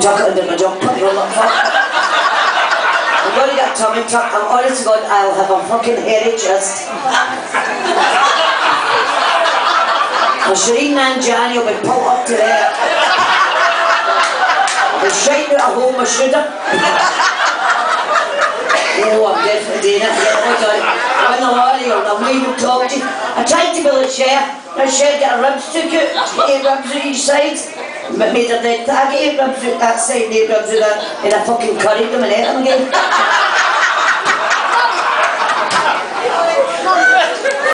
talking to them, I don't put roll up fuck. I'm gonna get tummy tuck, I'm honest to God, I'll have a fucking hairy chest. And Shireen and Johnny will be pulled up to there. I'll be straight out of home, I should have. Oh, I'm definitely doing it. Oh God. I'm in the lorry or I'm not even talk to you. I tried to build a chair. The chair got ribs took out, eight ribs on each side. But made a dead tag, eight ribs out that side, eight ribs out that, and I fucking curried them and ate them again.